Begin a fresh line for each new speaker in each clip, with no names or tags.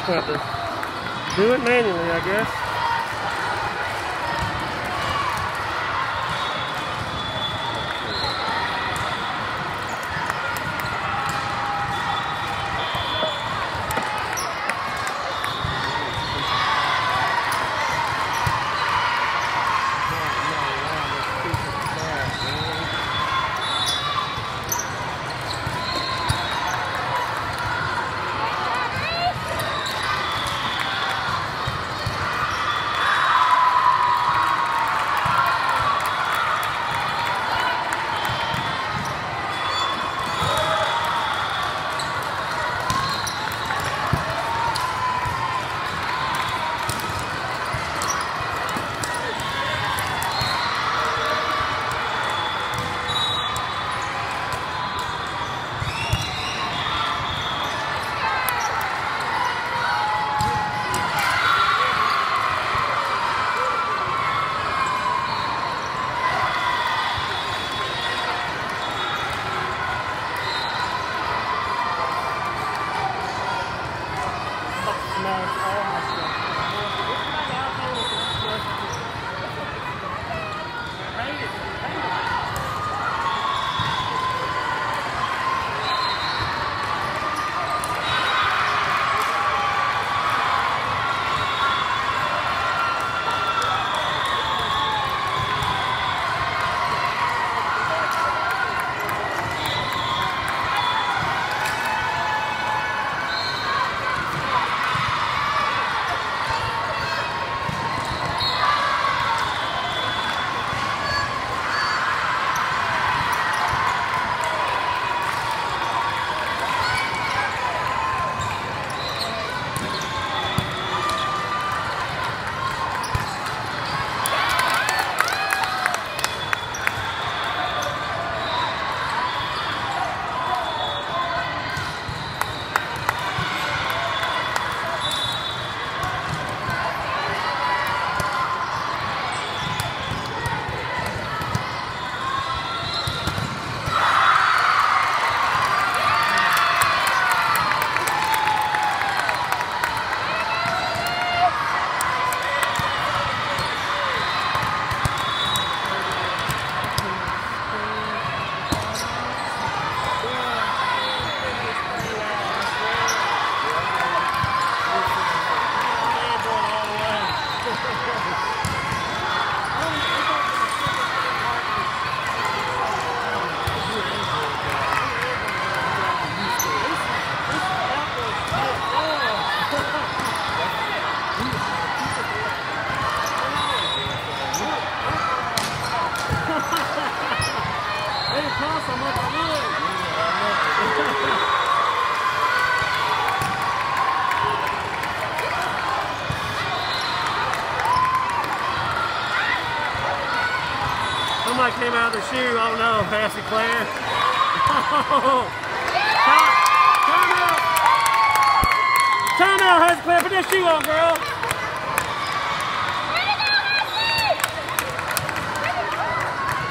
To do it manually, I guess. Passy Claire. Time, out. Time out, Passy Claire. Put that shoe on, girl.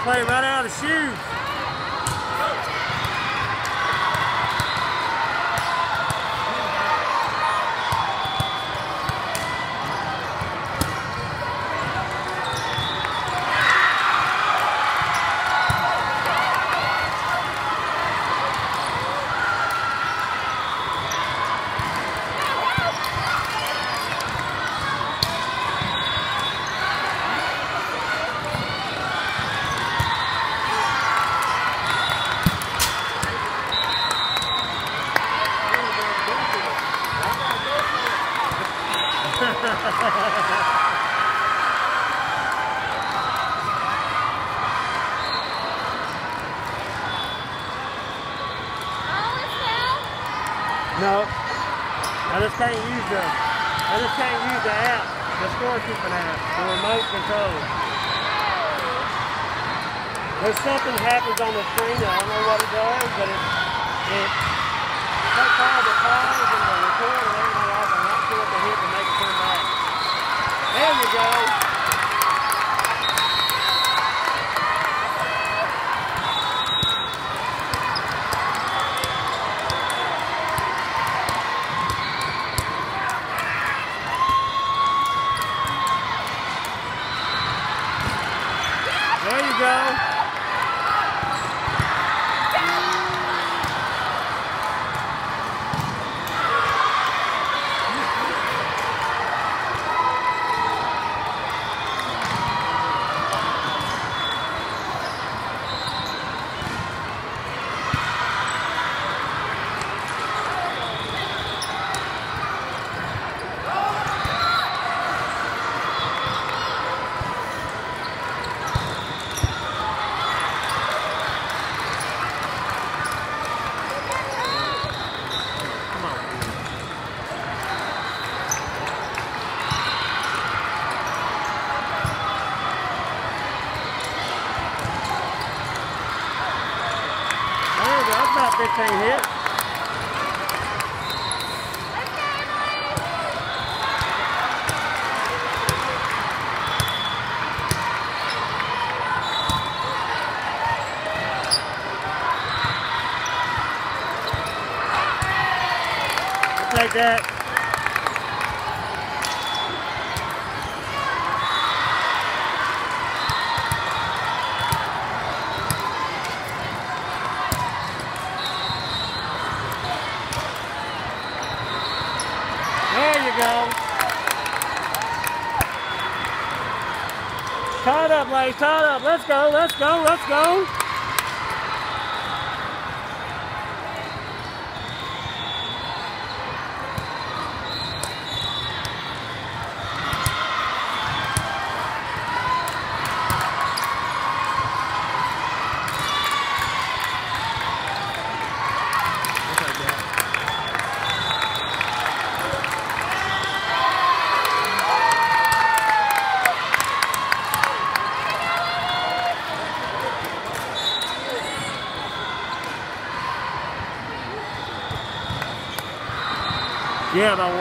Play right out of the shoe. No. I just can't use the I just can't use the app, the app, the remote control. There's something happens on the screen, I don't know what it does, but it it takes all the calls and the record and everything off. I'm not sure what to hit to make it come back. There you go. that. There you go. Tied up, ladies. Tied up. Let's go. Let's go. Let's go. together.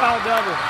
call double.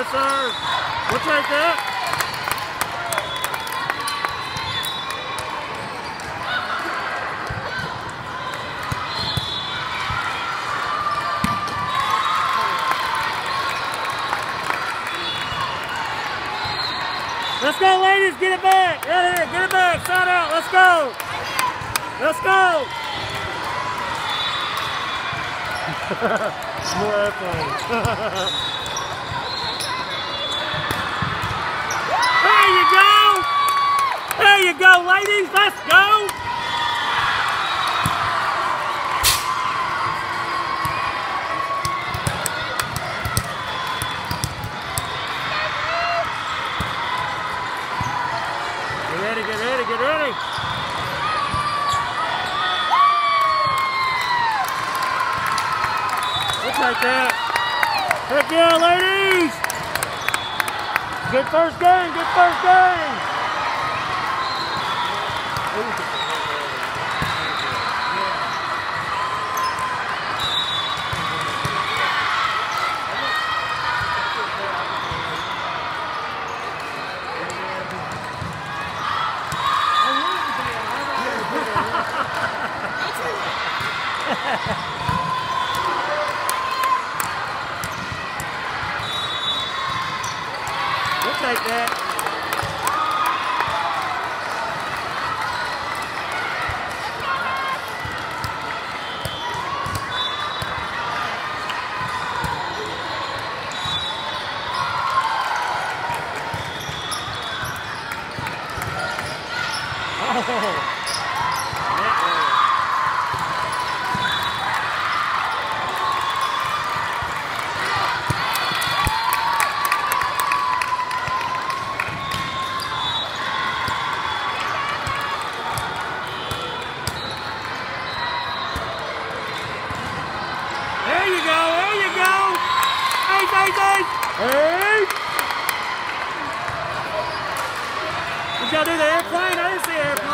Good good. We'll take that. Let's go, ladies. Get it back. Right here. Get it back. Side out. Let's go. Let's go. More airplanes. there you go. There you go, ladies. Let's go. Get ready, get ready, get ready. We'll that. Heck yeah, ladies! Good first game, good first game! We'll take that. Oh. There you go, there you go. Hey, hey, hey. Hey. Did y'all do the airplane? I didn't see airplane.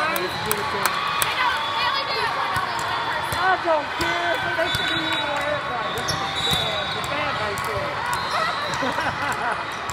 I don't care. They should be using the airplane. This is uh, the fan base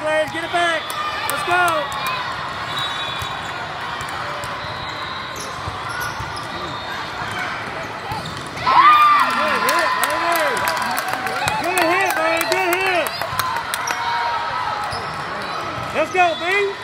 here. ladies, get it back. Let's go. Let's go, B.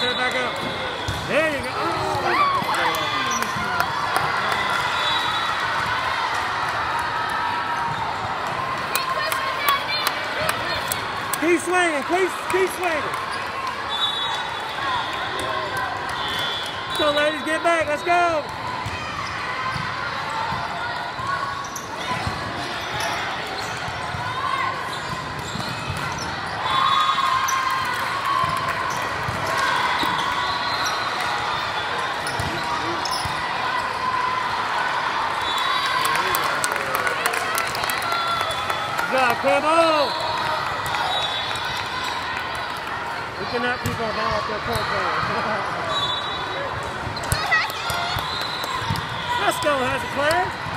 Set back up. There you go. Oh. Keep swinging, keep, keep swinging. So ladies, get back, let's go. Come on. We cannot keep our ball up there court. Let's go, has a class.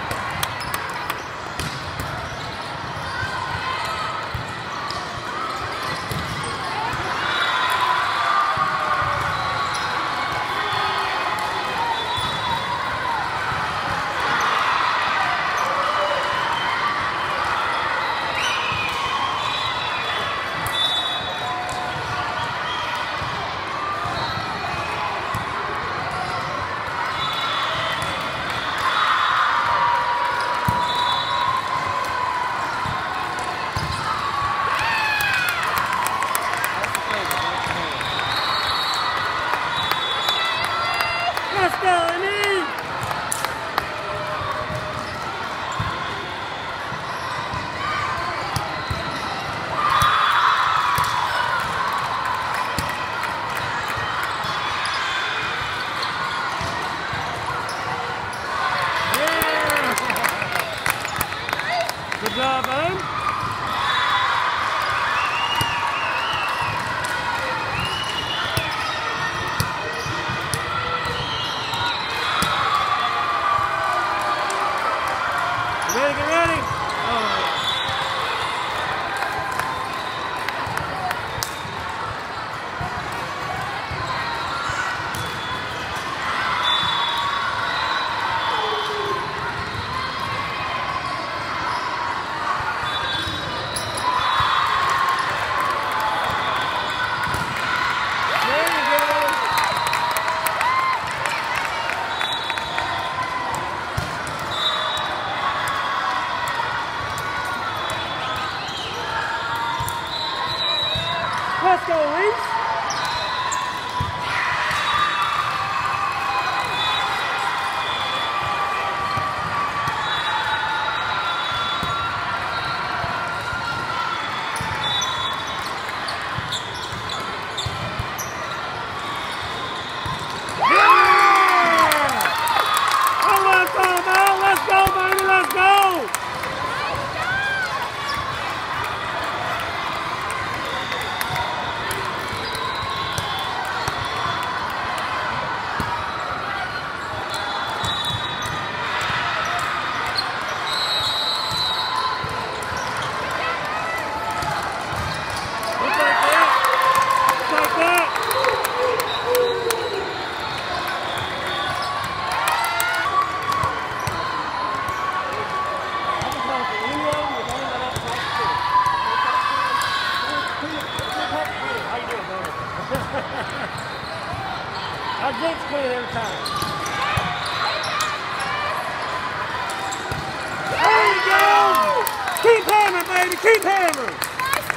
Lady. Keep hammering.
Nice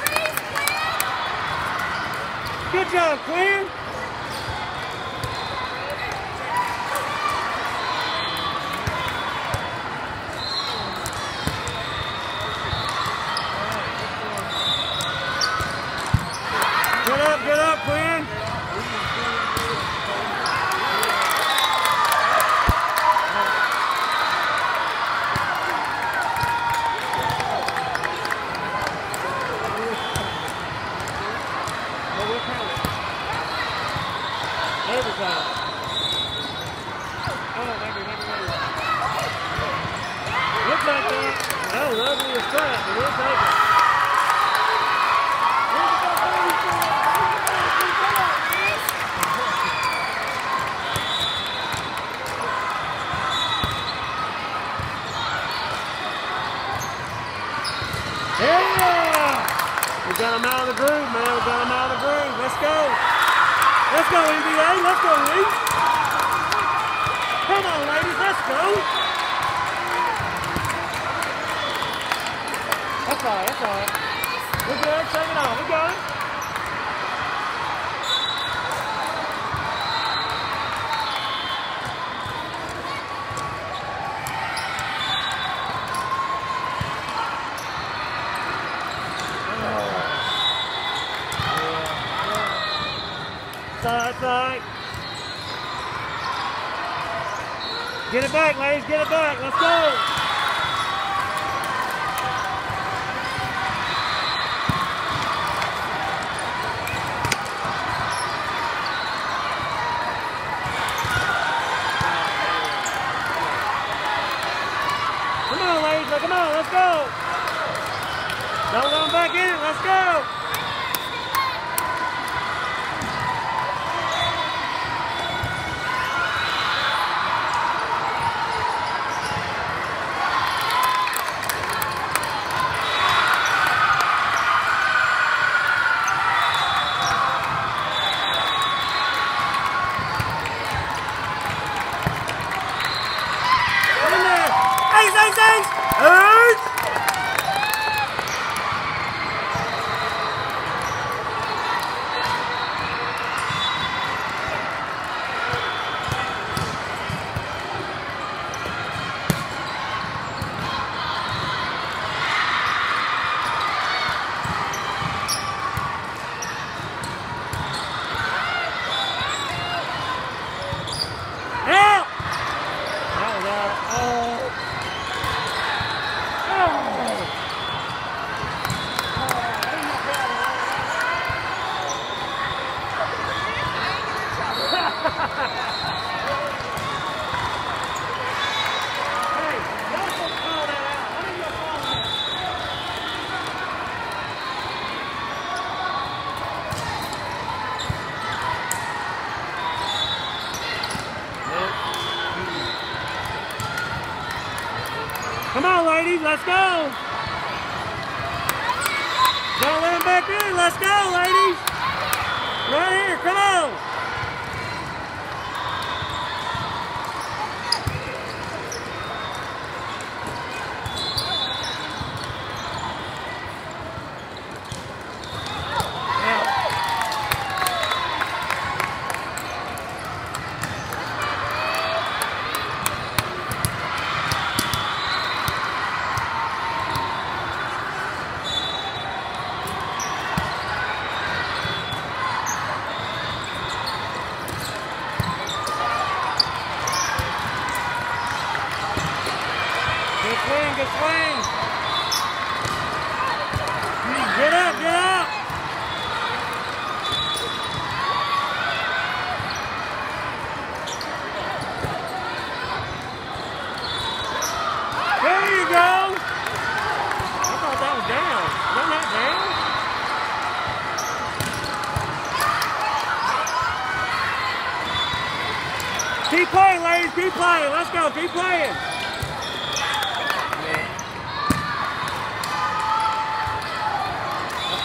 Good job, Quinn. Get up, get up, Quinn. Well, we'll count it. Overtime. Oh, maybe, maybe, maybe. Looks like that. That was ugly as crap, but we'll take it. Yeah! We got him out of the groove, man. We got him out of the groove. Let's go. Let's go, MVA. Let's go, Lee. Come on, ladies. Let's go. That's all right. That's all right. We're good. Take it on. We got it. It's all right, it's all right. Get it back, ladies. Get it back. Let's go. Come on, ladies. Come on. Let's go. Don't them back in. Let's go.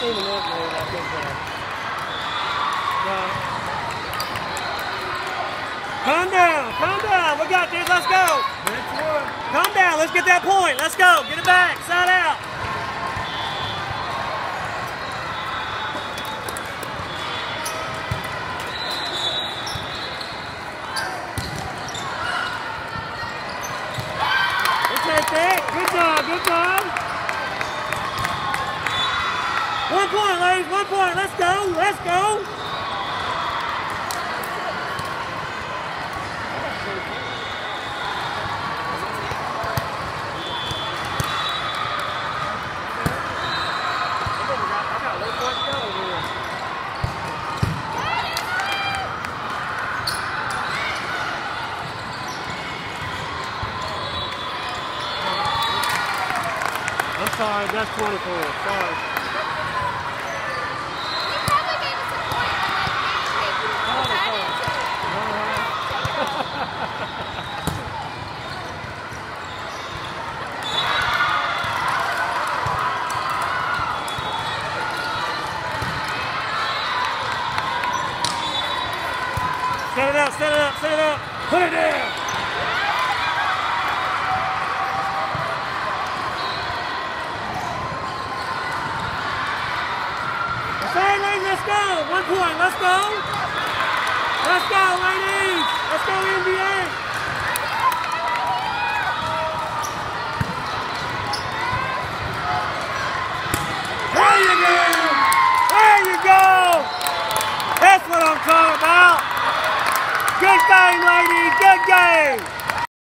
seen them out there, I think. Uh, uh, calm down, calm down. We got this. Let's go. Calm down. Let's get that point. Let's go. Get it back. Side out. Good job, good job. Point, ladies, one point. Let's go, let's go. Sorry, that's 24. Sorry.
He probably gave us a point on that game tape. We
Oh,
put that
oh.
into it.
Set it up, set it up, set it up. Put it down. Right, ladies, let's go. One point, let's go. Let's go, ladies. Let's go, MVA. There you go. There you go. That's what I'm talking about. Good thing.